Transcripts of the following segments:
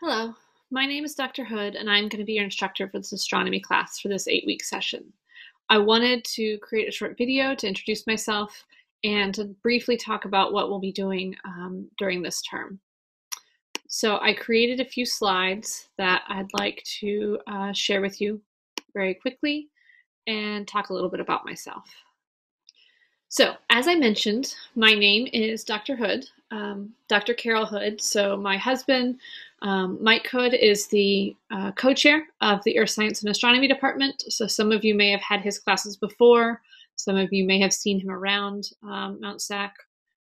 Hello, my name is Dr. Hood, and I'm going to be your instructor for this astronomy class for this eight week session. I wanted to create a short video to introduce myself and to briefly talk about what we'll be doing um, during this term. So, I created a few slides that I'd like to uh, share with you very quickly and talk a little bit about myself. So, as I mentioned, my name is Dr. Hood, um, Dr. Carol Hood. So, my husband, um, Mike Hood, is the uh, co chair of the Earth Science and Astronomy Department. So, some of you may have had his classes before, some of you may have seen him around um, Mount SAC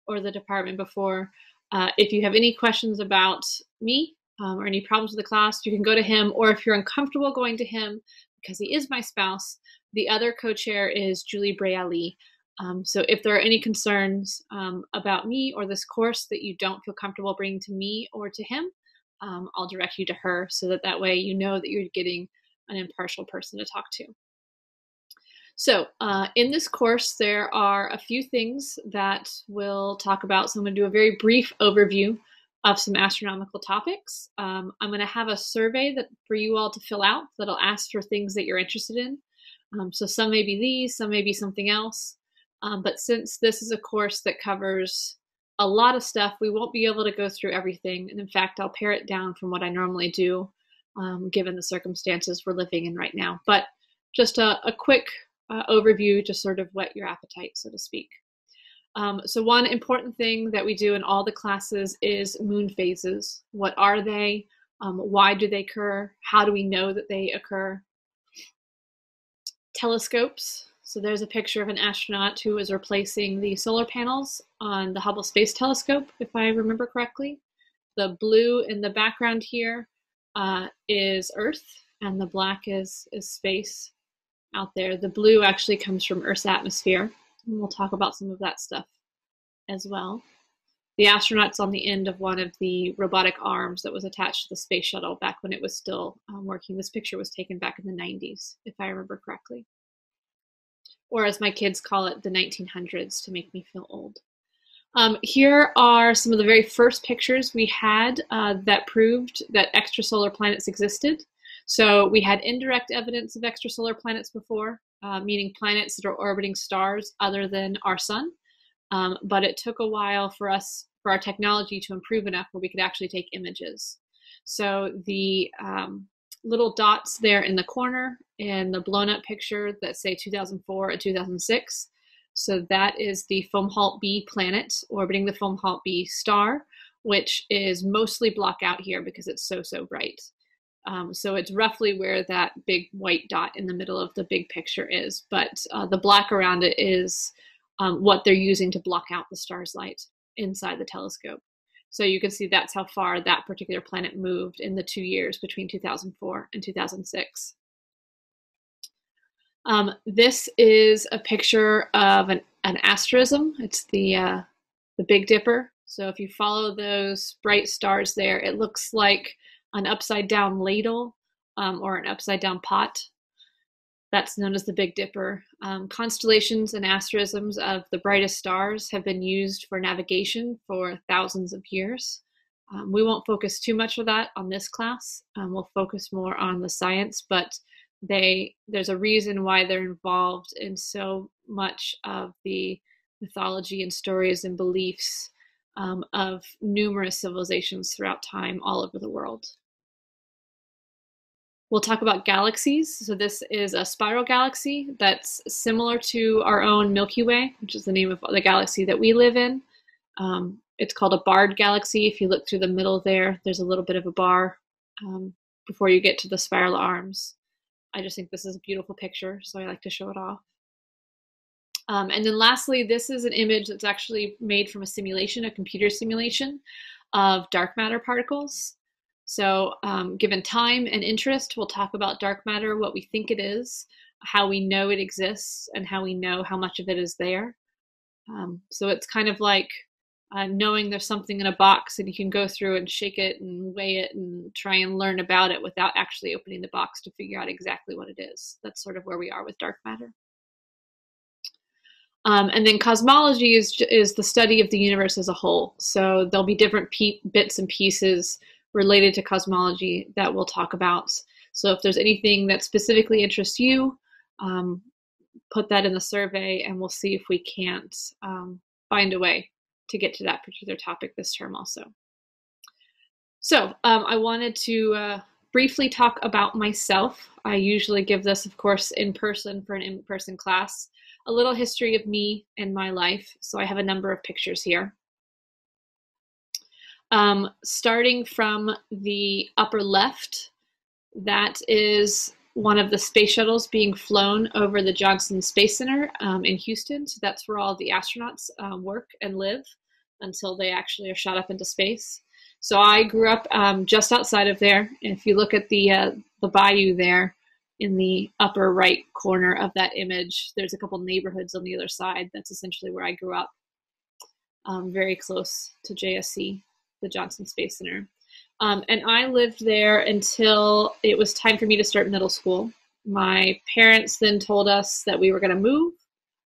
or the department before. Uh, if you have any questions about me um, or any problems with the class, you can go to him, or if you're uncomfortable going to him because he is my spouse, the other co chair is Julie Brea Um, so if there are any concerns um, about me or this course that you don't feel comfortable bringing to me or to him, um, I'll direct you to her so that that way you know that you're getting an impartial person to talk to. So uh, in this course, there are a few things that we'll talk about. So I'm going to do a very brief overview of some astronomical topics. Um, I'm going to have a survey that for you all to fill out that'll ask for things that you're interested in. Um, so some may be these, some may be something else. Um, but since this is a course that covers a lot of stuff, we won't be able to go through everything. And in fact, I'll pare it down from what I normally do, um, given the circumstances we're living in right now. But just a, a quick uh, overview to sort of whet your appetite, so to speak. Um, so one important thing that we do in all the classes is moon phases. What are they? Um, why do they occur? How do we know that they occur? Telescopes. So there's a picture of an astronaut who is replacing the solar panels on the Hubble Space Telescope, if I remember correctly. The blue in the background here uh, is Earth, and the black is, is space out there. The blue actually comes from Earth's atmosphere, and we'll talk about some of that stuff as well. The astronaut's on the end of one of the robotic arms that was attached to the space shuttle back when it was still um, working. This picture was taken back in the 90s, if I remember correctly or as my kids call it, the 1900s to make me feel old. Um, here are some of the very first pictures we had uh, that proved that extrasolar planets existed. So we had indirect evidence of extrasolar planets before, uh, meaning planets that are orbiting stars other than our sun. Um, but it took a while for us, for our technology to improve enough where we could actually take images. So the um, little dots there in the corner in the blown up picture that say 2004 and 2006. So that is the Fomalhaut b planet orbiting the Fomalhaut b star, which is mostly block out here because it's so, so bright. Um, so it's roughly where that big white dot in the middle of the big picture is, but uh, the black around it is um, what they're using to block out the star's light inside the telescope. So you can see that's how far that particular planet moved in the two years between 2004 and 2006. Um, this is a picture of an, an asterism. It's the, uh, the Big Dipper. So if you follow those bright stars there, it looks like an upside down ladle um, or an upside down pot. That's known as the Big Dipper. Um, constellations and asterisms of the brightest stars have been used for navigation for thousands of years. Um, we won't focus too much of that on this class. Um, we'll focus more on the science, but they there's a reason why they're involved in so much of the mythology and stories and beliefs um, of numerous civilizations throughout time all over the world. We'll talk about galaxies. So this is a spiral galaxy that's similar to our own Milky Way, which is the name of the galaxy that we live in. Um, it's called a barred galaxy. If you look through the middle there, there's a little bit of a bar um, before you get to the spiral arms. I just think this is a beautiful picture, so I like to show it off. Um, and then lastly, this is an image that's actually made from a simulation, a computer simulation of dark matter particles. So um, given time and interest, we'll talk about dark matter, what we think it is, how we know it exists, and how we know how much of it is there. Um, so it's kind of like uh, knowing there's something in a box and you can go through and shake it and weigh it and try and learn about it without actually opening the box to figure out exactly what it is. That's sort of where we are with dark matter. Um, and then cosmology is, is the study of the universe as a whole. So there'll be different bits and pieces related to cosmology that we'll talk about. So if there's anything that specifically interests you, um, put that in the survey and we'll see if we can't um, find a way to get to that particular topic this term also. So um, I wanted to uh, briefly talk about myself. I usually give this, of course, in person for an in person class. A little history of me and my life. So I have a number of pictures here. Um, starting from the upper left, that is one of the space shuttles being flown over the Johnson Space Center um, in Houston. So that's where all the astronauts um, work and live until they actually are shot up into space. So I grew up um, just outside of there. If you look at the uh, the bayou there in the upper right corner of that image, there's a couple neighborhoods on the other side. That's essentially where I grew up, um, very close to JSC, the Johnson Space Center. Um, and I lived there until it was time for me to start middle school. My parents then told us that we were going to move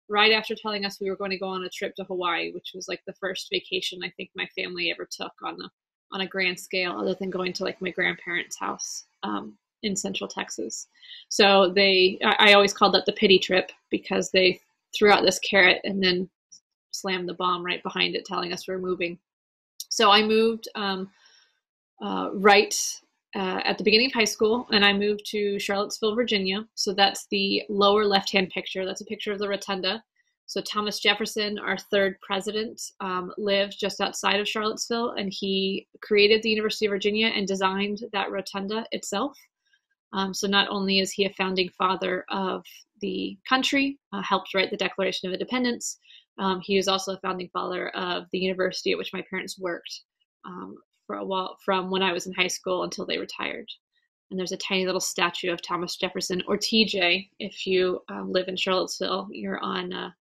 right after telling us we were going to go on a trip to Hawaii, which was like the first vacation I think my family ever took on a on a grand scale, other than going to like my grandparents' house um, in Central Texas. So they, I, I always called that the pity trip because they threw out this carrot and then slammed the bomb right behind it, telling us we we're moving. So I moved um, uh, right uh, at the beginning of high school, and I moved to Charlottesville, Virginia. So that's the lower left hand picture. That's a picture of the rotunda. So Thomas Jefferson, our third president, um, lived just outside of Charlottesville, and he created the University of Virginia and designed that rotunda itself. Um, so not only is he a founding father of the country, uh, helped write the Declaration of Independence, um, he is also a founding father of the university at which my parents worked um, for a while, from when I was in high school until they retired. And there's a tiny little statue of Thomas Jefferson, or TJ. If you um, live in Charlottesville, you're on a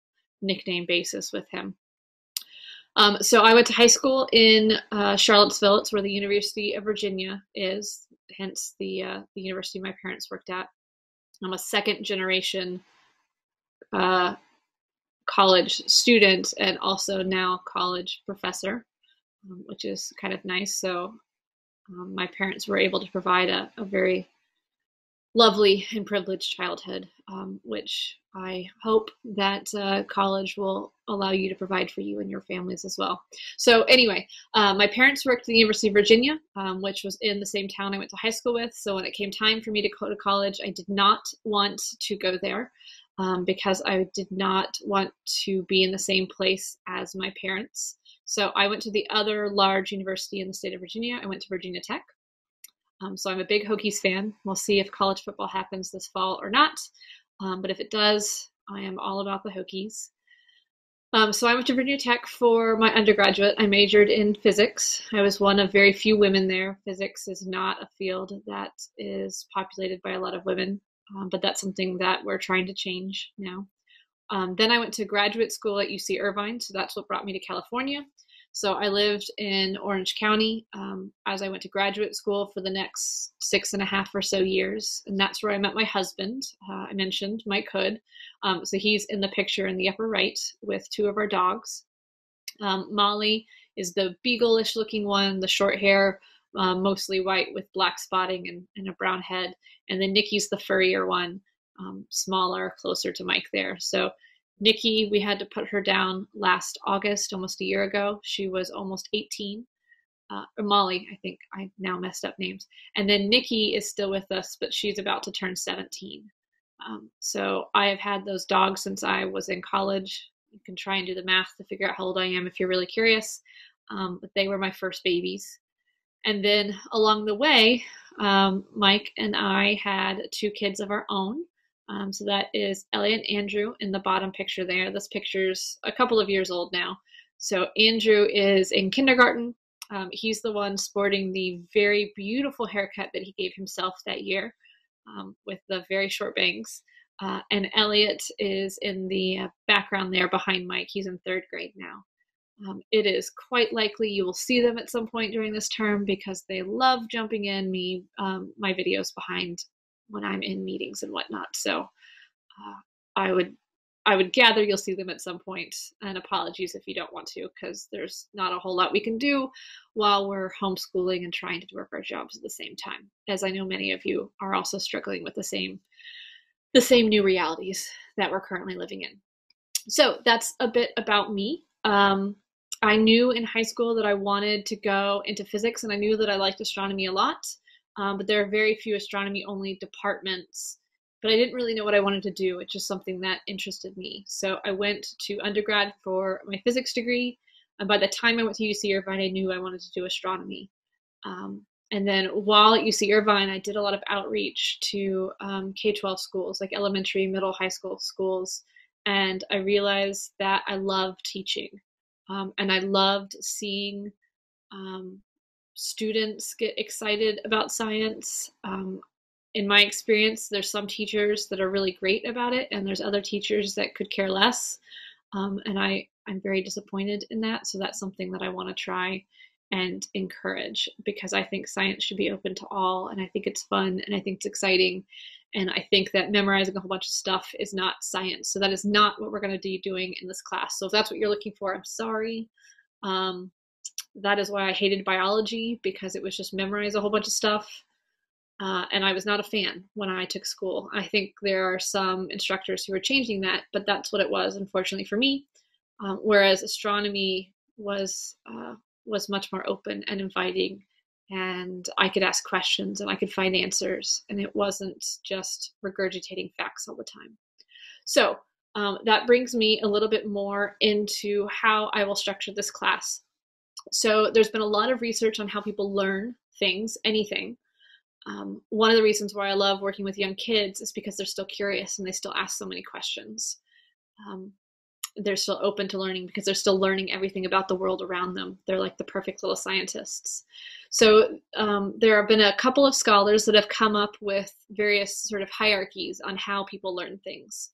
nickname basis with him. Um, so I went to high school in uh, Charlottesville. It's where the University of Virginia is, hence the uh, the university my parents worked at. I'm a second generation uh, college student and also now college professor um, which is kind of nice. So um, my parents were able to provide a, a very lovely and privileged childhood, um, which I hope that uh, college will allow you to provide for you and your families as well. So, anyway, uh, my parents worked at the University of Virginia, um, which was in the same town I went to high school with. So, when it came time for me to go to college, I did not want to go there um, because I did not want to be in the same place as my parents. So I went to the other large university in the state of Virginia. I went to Virginia Tech. Um, so I'm a big Hokies fan. We'll see if college football happens this fall or not. Um, but if it does, I am all about the Hokies. Um, so I went to Virginia Tech for my undergraduate. I majored in physics. I was one of very few women there. Physics is not a field that is populated by a lot of women, um, but that's something that we're trying to change now. Um, then I went to graduate school at UC Irvine, so that's what brought me to California. So I lived in Orange County um, as I went to graduate school for the next six and a half or so years, and that's where I met my husband. Uh, I mentioned Mike Hood, um, so he's in the picture in the upper right with two of our dogs. Um, Molly is the beagle-ish looking one, the short hair, uh, mostly white with black spotting and, and, a brown head, and then Nikki's the furrier one um, smaller, closer to Mike there. So Nikki, we had to put her down last August, almost a year ago. She was almost 18. Uh, Molly, I think I now messed up names. And then Nikki is still with us, but she's about to turn 17. Um, so I have had those dogs since I was in college. You can try and do the math to figure out how old I am if you're really curious. Um, but they were my first babies. And then along the way, um, Mike and I had two kids of our own. Um, so that is Elliot and Andrew in the bottom picture there. This picture's a couple of years old now. So Andrew is in kindergarten. Um, he's the one sporting the very beautiful haircut that he gave himself that year um, with the very short bangs. Uh, and Elliot is in the uh, background there behind Mike. He's in third grade now. Um, it is quite likely you will see them at some point during this term because they love jumping in me um, my videos behind when I'm in meetings and whatnot. So uh, I would I would gather you'll see them at some point. And apologies if you don't want to, because there's not a whole lot we can do while we're homeschooling and trying to work our jobs at the same time. As I know many of you are also struggling with the same the same new realities that we're currently living in. So that's a bit about me. Um, I knew in high school that I wanted to go into physics, and I knew that I liked astronomy a lot. Um, but there are very few astronomy only departments but I didn't really know what I wanted to do. It's just something that interested me. So I went to undergrad for my physics degree. And by the time I went to UC Irvine, I knew I wanted to do astronomy. Um, and then while at UC Irvine, I did a lot of outreach to um, K 12 schools, like elementary, middle, high school schools. And I realized that I love teaching. Um, and I loved seeing um, students get excited about science. Um, in my experience, there's some teachers that are really great about it, and there's other teachers that could care less. Um, and I, I'm very disappointed in that. So that's something that I want to try and encourage because I think science should be open to all, and I think it's fun, and I think it's exciting. And I think that memorizing a whole bunch of stuff is not science. So that is not what we're going to be doing in this class. So if that's what you're looking for, I'm sorry. Um, that is why I hated biology because it was just memorize a whole bunch of stuff uh, and I was not a fan when I took school. I think there are some instructors who are changing that, but that's what it was, unfortunately for me. Um, whereas astronomy was uh, was much more open and inviting, and I could ask questions and I could find answers, and it wasn't just regurgitating facts all the time. So um, that brings me a little bit more into how I will structure this class. So there's been a lot of research on how people learn things, anything um, one of the reasons why I love working with young kids is because they're still curious and they still ask so many questions. Um, they're still open to learning because they're still learning everything about the world around them. They're like the perfect little scientists. So um, there have been a couple of scholars that have come up with various sort of hierarchies on how people learn things.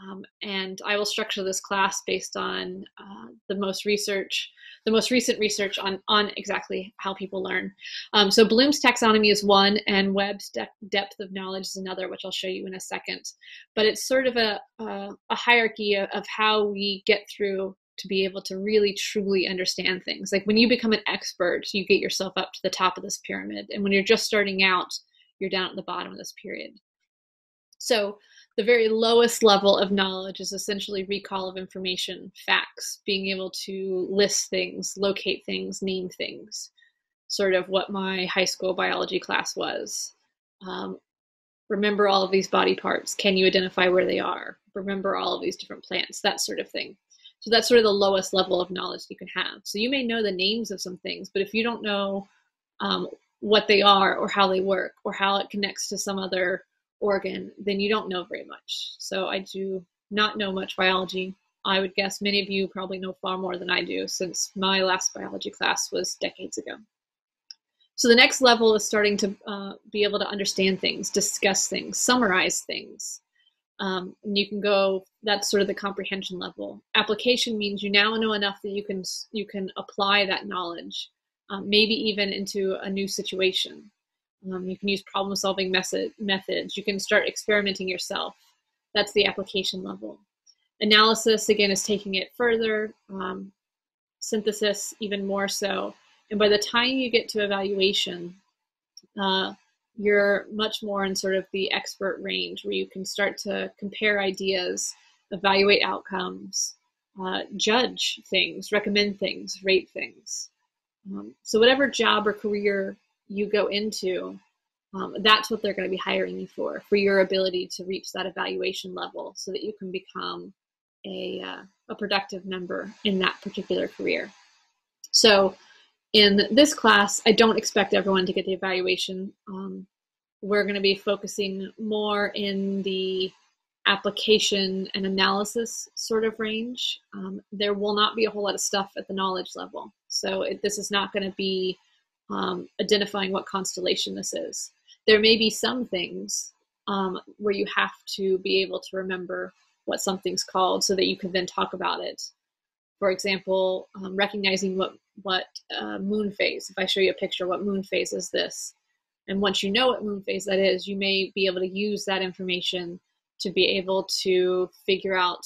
Um, and I will structure this class based on uh, the most research, the most recent research on on exactly how people learn. Um, so Bloom's taxonomy is one, and Webb's de- depth of knowledge is another, which I'll show you in a second. But it's sort of a a, a hierarchy of, of how we get through to be able to really truly understand things. Like when you become an expert, you get yourself up to the top of this pyramid, and when you're just starting out, you're down at the bottom of this period. So the very lowest level of knowledge is essentially recall of information, facts, being able to list things, locate things, name things, sort of what my high school biology class was. Um, remember all of these body parts. Can you identify where they are? Remember all of these different plants, that sort of thing. So that's sort of the lowest level of knowledge you can have. So you may know the names of some things, but if you don't know um, what they are or how they work or how it connects to some other organ, then you don't know very much. So I do not know much biology. I would guess many of you probably know far more than I do since my last biology class was decades ago. So the next level is starting to uh, be able to understand things, discuss things, summarize things. Um, and you can go. That's sort of the comprehension level. Application means you now know enough that you can you can apply that knowledge, um, maybe even into a new situation. Um, you can use problem solving method, methods. You can start experimenting yourself. That's the application level. Analysis, again, is taking it further. Um, synthesis, even more so. And by the time you get to evaluation, uh, you're much more in sort of the expert range where you can start to compare ideas, evaluate outcomes, uh, judge things, recommend things, rate things. Um, so, whatever job or career you go into, um, that's what they're going to be hiring you for, for your ability to reach that evaluation level so that you can become a, uh, a productive member in that particular career. So, in this class, I don't expect everyone to get the evaluation. Um, we're going to be focusing more in the application and analysis sort of range. Um, there will not be a whole lot of stuff at the knowledge level. So, it, this is not going to be um, identifying what constellation this is. There may be some things um, where you have to be able to remember what something's called so that you can then talk about it. For example, um, recognizing what what uh, moon phase. If I show you a picture, what moon phase is this? And once you know what moon phase that is, you may be able to use that information to be able to figure out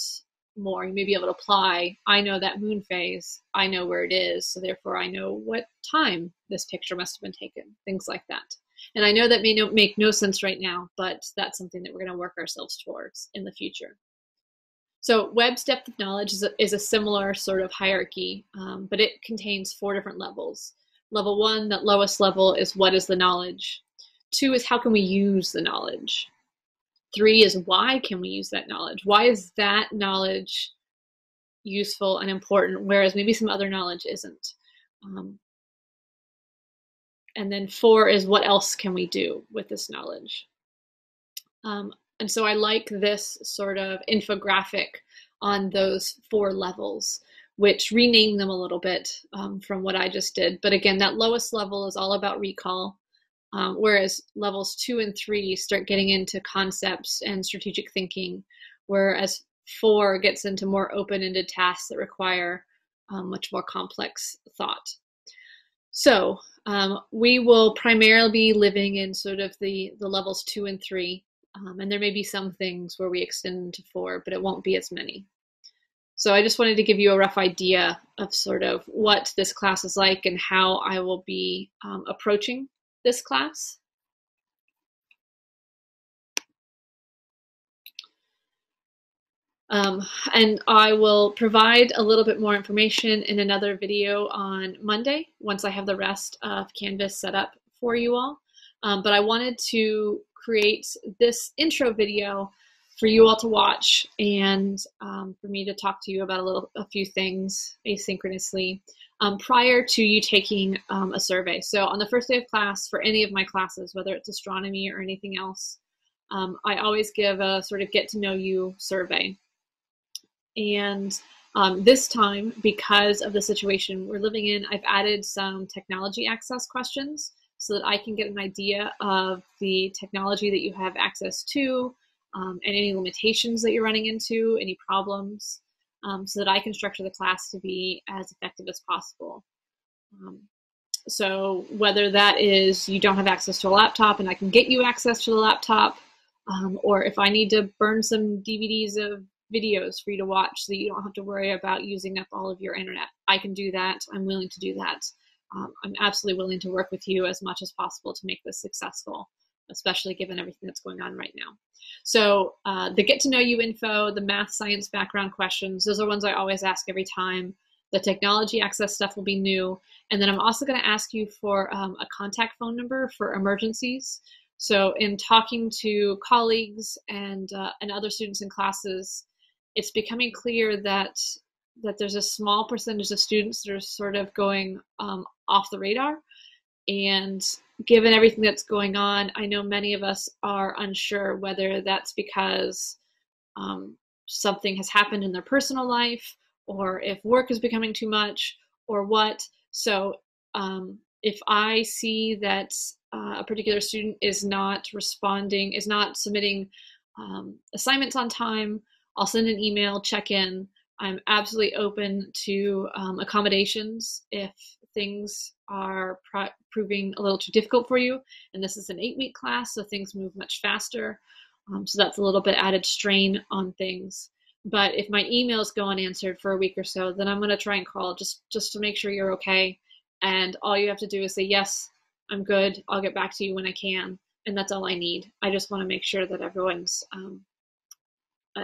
more. You may be able to apply, I know that moon phase, I know where it is, so therefore I know what time this picture must have been taken, things like that. And I know that may no, make no sense right now, but that's something that we're going to work ourselves towards in the future. So Webb's depth of knowledge is a, is a similar sort of hierarchy, um, but it contains four different levels. Level one, that lowest level, is what is the knowledge. Two is how can we use the knowledge. Three is why can we use that knowledge? Why is that knowledge useful and important, whereas maybe some other knowledge isn't? Um, and then four is what else can we do with this knowledge? Um, and so I like this sort of infographic on those four levels, which rename them a little bit um, from what I just did. But again, that lowest level is all about recall. Um, whereas levels two and three start getting into concepts and strategic thinking, whereas four gets into more open ended tasks that require um, much more complex thought. So um, we will primarily be living in sort of the, the levels two and three, um, and there may be some things where we extend to four, but it won't be as many. So I just wanted to give you a rough idea of sort of what this class is like and how I will be um, approaching this class. Um, and I will provide a little bit more information in another video on Monday once I have the rest of Canvas set up for you all. Um, but I wanted to create this intro video for you all to watch and um, for me to talk to you about a little a few things asynchronously um, prior to you taking um, a survey. So on the first day of class, for any of my classes, whether it's astronomy or anything else, um, I always give a sort of get to know you survey. And um, this time, because of the situation we're living in, I've added some technology access questions so that I can get an idea of the technology that you have access to um, and any limitations that you're running into, any problems um, so that I can structure the class to be as effective as possible. Um, so whether that is you don't have access to a laptop and I can get you access to the laptop, um, or if I need to burn some DVDs of videos for you to watch so that you don't have to worry about using up all of your internet, I can do that. I'm willing to do that. Um, I'm absolutely willing to work with you as much as possible to make this successful, especially given everything that's going on right now. So uh, the get to know you info, the math science background questions, those are ones I always ask every time. The technology access stuff will be new. And then I'm also going to ask you for um, a contact phone number for emergencies. So in talking to colleagues and, uh, and other students in classes, it's becoming clear that that there's a small percentage of students that are sort of going um, off the radar and given everything that's going on, I know many of us are unsure whether that's because um, something has happened in their personal life or if work is becoming too much or what. So um, if I see that uh, a particular student is not responding, is not submitting um, assignments on time, I'll send an email, check in. I'm absolutely open to um, accommodations if things are proving a little too difficult for you. And this is an eight week class, so things move much faster. Um, so that's a little bit added strain on things. But if my emails go unanswered for a week or so, then I'm going to try and call just just to make sure you're okay. And all you have to do is say yes, I'm good. I'll get back to you when I can, and that's all I need. I just want to make sure that everyone's. Um,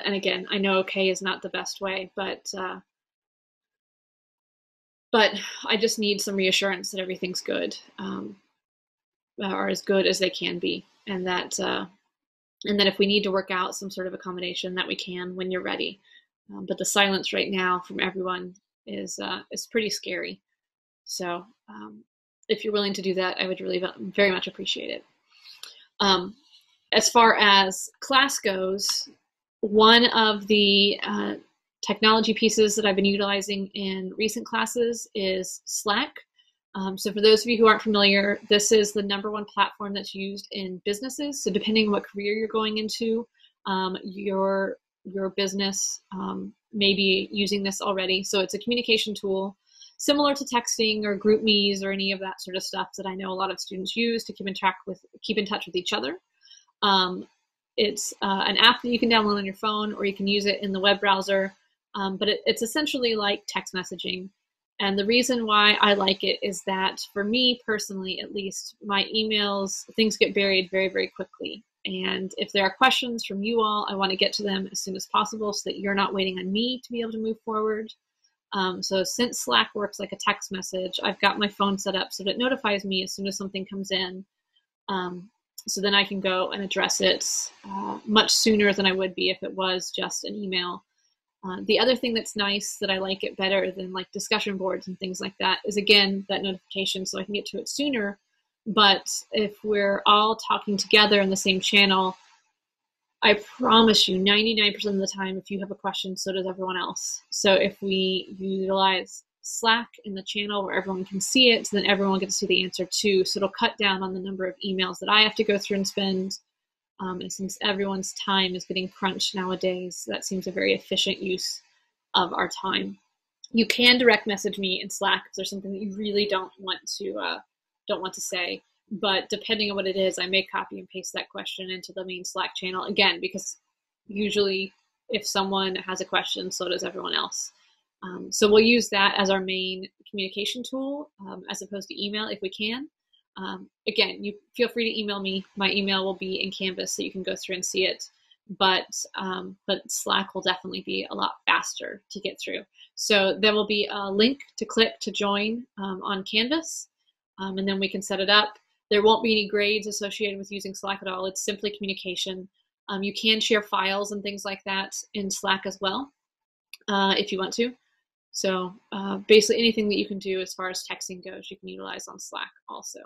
and again, I know okay is not the best way, but uh, but I just need some reassurance that everything's good, um, or as good as they can be, and that uh, and that if we need to work out some sort of accommodation, that we can when you're ready. Um, but the silence right now from everyone is uh, is pretty scary. So um, if you're willing to do that, I would really very much appreciate it. Um, as far as class goes, one of the uh, technology pieces that I've been utilizing in recent classes is Slack. Um, so for those of you who aren't familiar, this is the number one platform that's used in businesses. So depending on what career you're going into, um, your your business um, may be using this already. So it's a communication tool similar to texting or group GroupMe's or any of that sort of stuff that I know a lot of students use to keep in track with keep in touch with each other. Um, it's uh, an app that you can download on your phone, or you can use it in the web browser um, but it, it's essentially like text messaging. And the reason why I like it is that for me personally, at least, my emails, things get buried very, very quickly. And if there are questions from you all, I want to get to them as soon as possible so that you're not waiting on me to be able to move forward. Um, so since Slack works like a text message, I've got my phone set up so that it notifies me as soon as something comes in. Um, so then I can go and address it uh, much sooner than I would be if it was just an email. Uh, the other thing that's nice that I like it better than like discussion boards and things like that is again that notification so I can get to it sooner. But if we're all talking together in the same channel, I promise you 99% of the time, if you have a question, so does everyone else. So if we utilize Slack in the channel where everyone can see it, so then everyone gets to see the answer too. So it'll cut down on the number of emails that I have to go through and spend. Um, and since everyone's time is getting crunched nowadays, that seems a very efficient use of our time. You can direct message me in Slack if there's something that you really don't want to uh, don't want to say. But depending on what it is, I may copy and paste that question into the main Slack channel again because usually if someone has a question, so does everyone else. Um, so we'll use that as our main communication tool um, as opposed to email if we can. Um, again, you feel free to email me. My email will be in Canvas so you can go through and see it. But um, but Slack will definitely be a lot faster to get through. So there will be a link to click to join um, on Canvas, um, and then we can set it up. There won't be any grades associated with using Slack at all. It's simply communication. you can share files and things like that in Slack as well uh, if you want to. So uh, basically anything that you can do as far as texting goes, you can utilize on Slack also.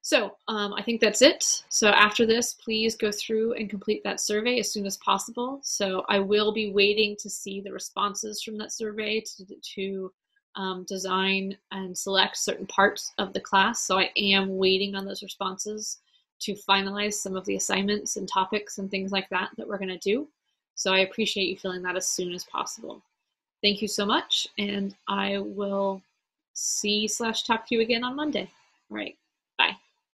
So um, I think that's it. So after this, please go through and complete that survey as soon as possible. So I will be waiting to see the responses from that survey to, to um, design and select certain parts of the class. So I am waiting on those responses to finalize some of the assignments and topics and things like that that we're going to do. So I appreciate you filling that as soon as possible. Thank you so much, and I will see slash talk to you again on Monday. All right.